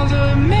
all the